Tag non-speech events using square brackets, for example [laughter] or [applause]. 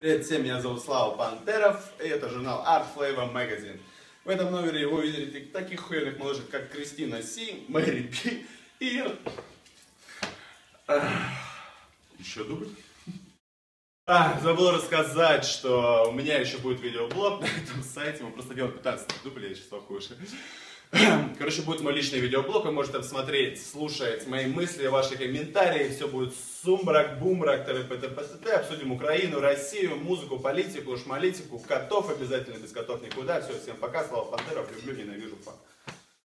Привет всем, меня зовут Слава Пантеров, и это журнал Art Flavor Magazine. В этом номере вы увидите таких хуйных малышек, как Кристина Си, Мэри Пи и... Еще дубль? А, забыл рассказать, что у меня еще будет видеоблог на этом сайте, мы просто делаем 15 дублей, я сейчас охуешь. [clears throat] Короче, будет мой личный видеоблог, вы можете посмотреть, слушать мои мысли, ваши комментарии, все будет сумрак, бумрак, ТВПТПСТ, обсудим Украину, Россию, музыку, политику, шмалитику, котов обязательно, без котов никуда. Все, всем пока, Слава Пантеров, люблю, ненавижу, фак.